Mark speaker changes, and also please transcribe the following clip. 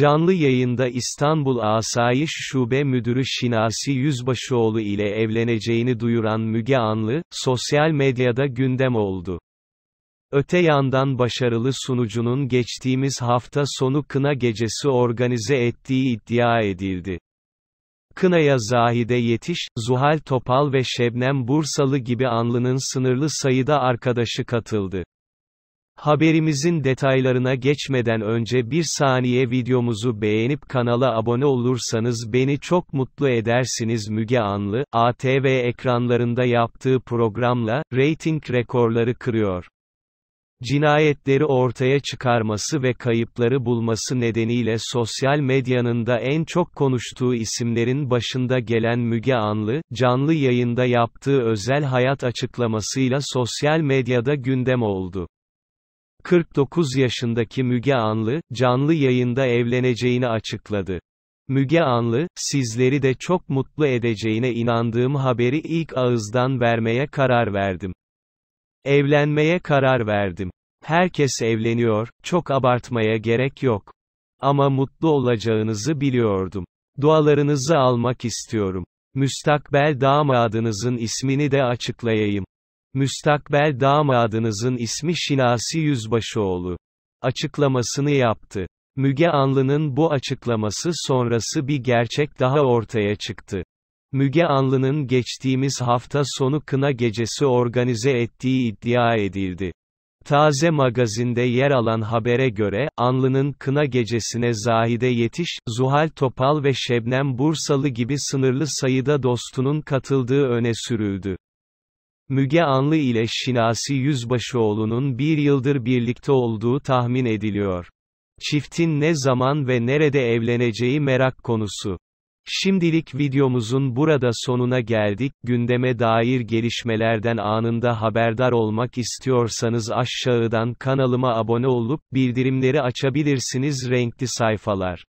Speaker 1: Canlı yayında İstanbul Asayiş Şube Müdürü Şinasi Yüzbaşıoğlu ile evleneceğini duyuran Müge Anlı, sosyal medyada gündem oldu. Öte yandan başarılı sunucunun geçtiğimiz hafta sonu kına gecesi organize ettiği iddia edildi. Kınaya Zahide Yetiş, Zuhal Topal ve Şebnem Bursalı gibi Anlı'nın sınırlı sayıda arkadaşı katıldı. Haberimizin detaylarına geçmeden önce bir saniye videomuzu beğenip kanala abone olursanız beni çok mutlu edersiniz Müge Anlı, ATV ekranlarında yaptığı programla, reyting rekorları kırıyor. Cinayetleri ortaya çıkarması ve kayıpları bulması nedeniyle sosyal medyanın da en çok konuştuğu isimlerin başında gelen Müge Anlı, canlı yayında yaptığı özel hayat açıklamasıyla sosyal medyada gündem oldu. 49 yaşındaki Müge Anlı, canlı yayında evleneceğini açıkladı. Müge Anlı, sizleri de çok mutlu edeceğine inandığım haberi ilk ağızdan vermeye karar verdim. Evlenmeye karar verdim. Herkes evleniyor, çok abartmaya gerek yok. Ama mutlu olacağınızı biliyordum. Dualarınızı almak istiyorum. Müstakbel damadınızın ismini de açıklayayım. Müstakbel damadınızın ismi Şinasi Yüzbaşıoğlu. Açıklamasını yaptı. Müge Anlı'nın bu açıklaması sonrası bir gerçek daha ortaya çıktı. Müge Anlı'nın geçtiğimiz hafta sonu kına gecesi organize ettiği iddia edildi. Taze magazinde yer alan habere göre, Anlı'nın kına gecesine Zahide Yetiş, Zuhal Topal ve Şebnem Bursalı gibi sınırlı sayıda dostunun katıldığı öne sürüldü. Müge Anlı ile Şinasi Yüzbaşıoğlu'nun bir yıldır birlikte olduğu tahmin ediliyor. Çiftin ne zaman ve nerede evleneceği merak konusu. Şimdilik videomuzun burada sonuna geldik. Gündeme dair gelişmelerden anında haberdar olmak istiyorsanız aşağıdan kanalıma abone olup bildirimleri açabilirsiniz renkli sayfalar.